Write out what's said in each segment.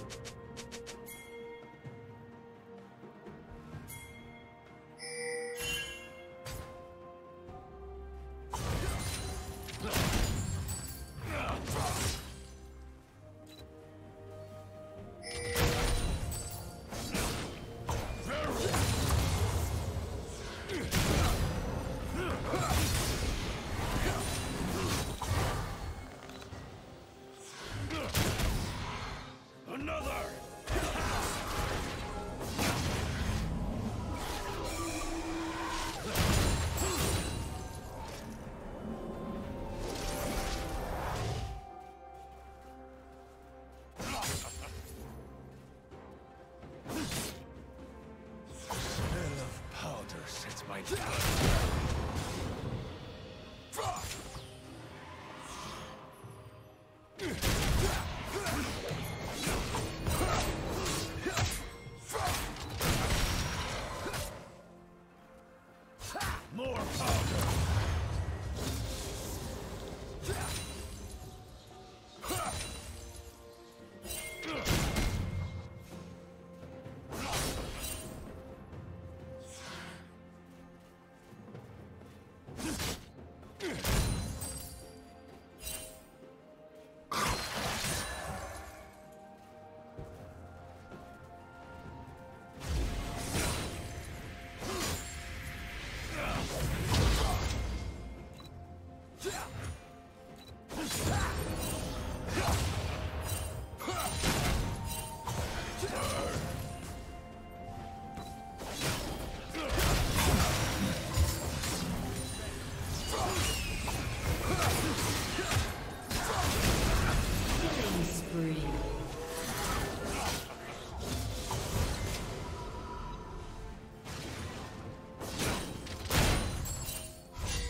うん。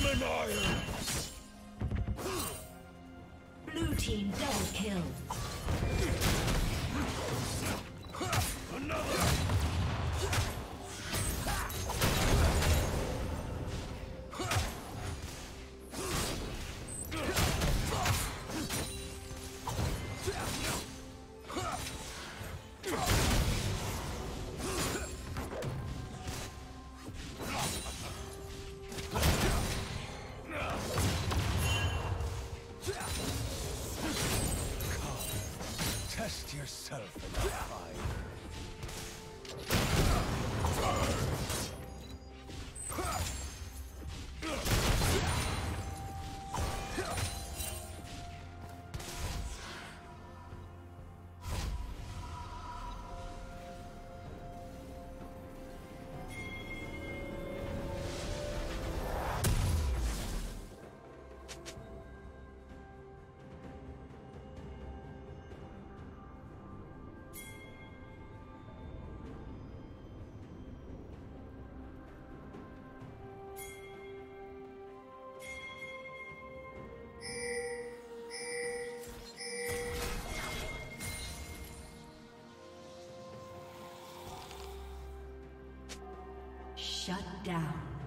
Golden Iron! Blue team double kill. Test Shut down.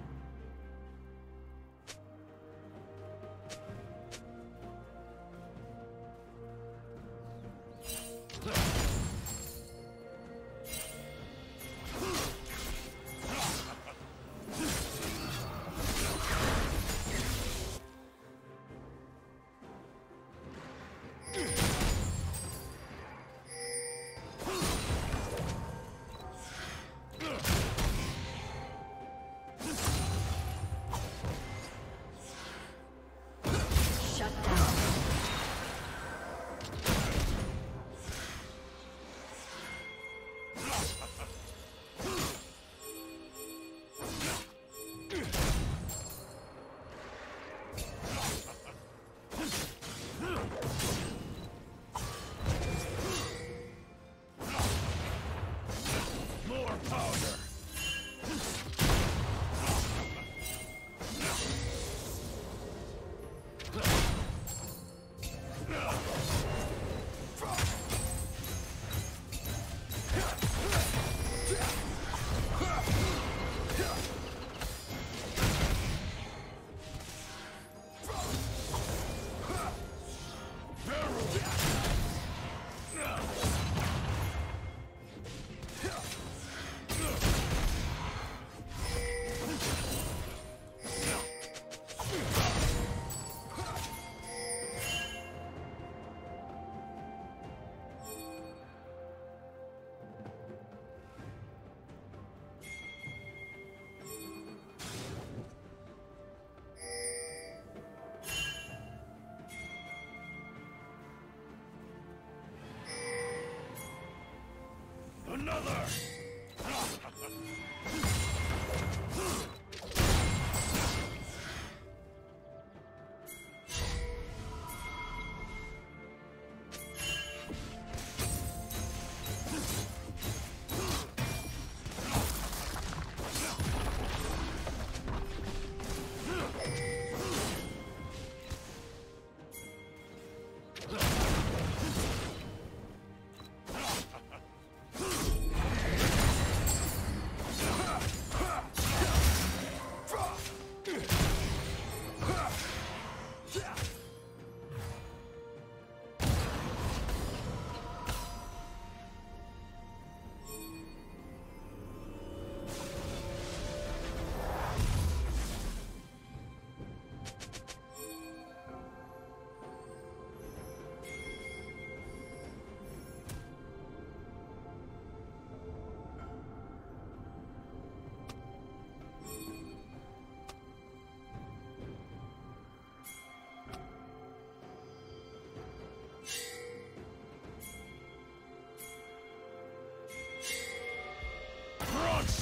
Another!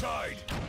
Broadside!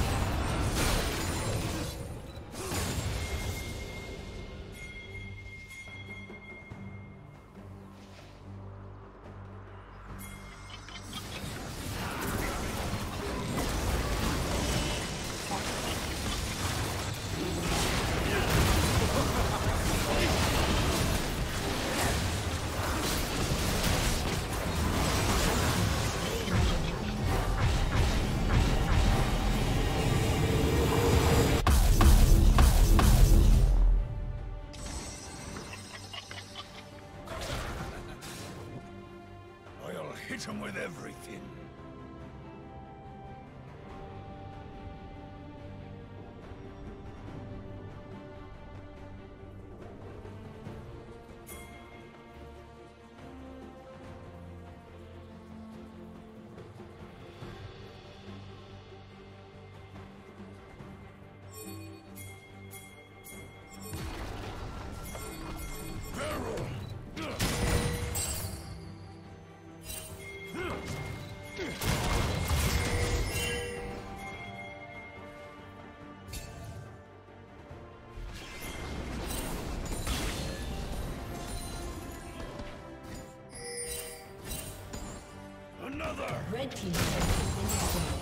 Hit him with everything. Red destroyed.